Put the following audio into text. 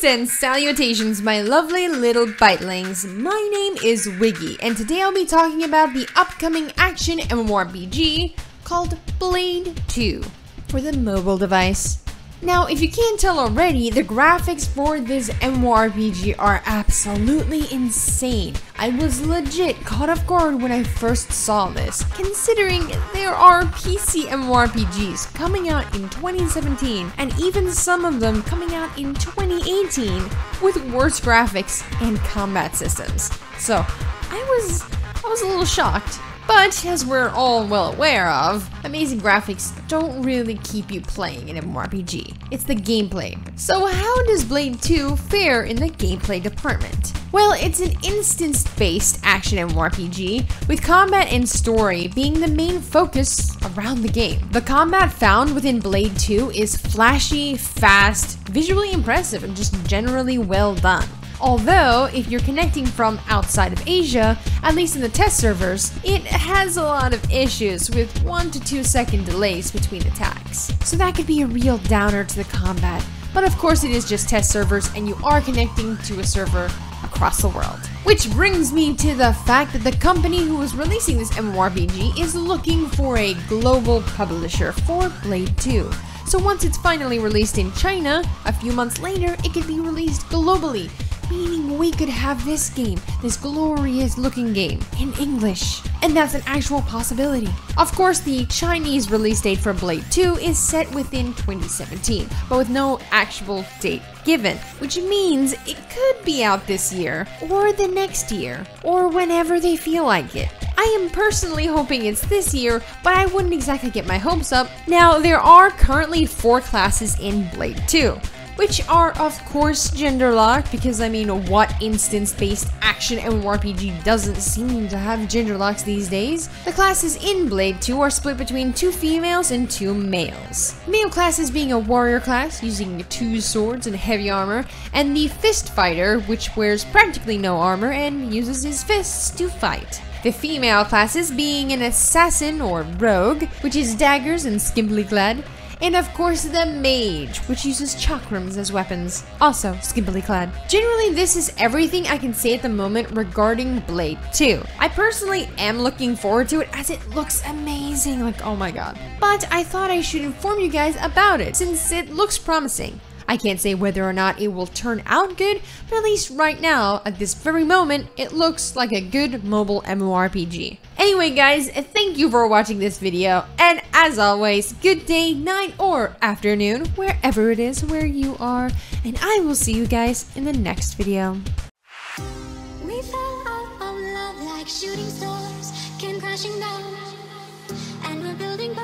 Greetings and salutations, my lovely little Bytelings. My name is Wiggy, and today I'll be talking about the upcoming action MMORPG called Blade 2 for the mobile device. Now, if you can't tell already, the graphics for this MMORPG are absolutely insane. I was legit caught off guard when I first saw this, considering there are PC MMORPGs coming out in 2017 and even some of them coming out in 2018 with worse graphics and combat systems. So, I was I was a little shocked. But as we're all well aware of, amazing graphics don't really keep you playing in an MMORPG. It's the gameplay. So how does Blade 2 fare in the gameplay department? Well, it's an instance-based action MMORPG, with combat and story being the main focus around the game. The combat found within Blade 2 is flashy, fast, visually impressive, and just generally well done. Although, if you're connecting from outside of Asia, at least in the test servers, it has a lot of issues with 1 to 2 second delays between attacks. So that could be a real downer to the combat. But of course it is just test servers and you are connecting to a server across the world. Which brings me to the fact that the company who is releasing this MMORPG is looking for a global publisher for Blade 2. So once it's finally released in China, a few months later, it could be released globally meaning we could have this game, this glorious looking game, in English. And that's an actual possibility. Of course, the Chinese release date for Blade 2 is set within 2017, but with no actual date given, which means it could be out this year, or the next year, or whenever they feel like it. I am personally hoping it's this year, but I wouldn't exactly get my hopes up. Now, there are currently four classes in Blade 2 which are of course gender locked because I mean what instance based action MMORPG doesn't seem to have gender locks these days? The classes in Blade 2 are split between two females and two males. Male classes being a warrior class using two swords and heavy armor, and the fist fighter which wears practically no armor and uses his fists to fight. The female classes being an assassin or rogue, which is daggers and skimpily clad, and of course the mage, which uses chakrams as weapons, also skimpily clad. Generally, this is everything I can say at the moment regarding Blade 2. I personally am looking forward to it as it looks amazing, like oh my god. But I thought I should inform you guys about it, since it looks promising. I can't say whether or not it will turn out good, but at least right now, at this very moment, it looks like a good mobile MMORPG. Anyway guys, thank you for watching this video, and as always, good day, night, or afternoon, wherever it is where you are, and I will see you guys in the next video. We fell out of love like shooting stars came crashing down, and we're building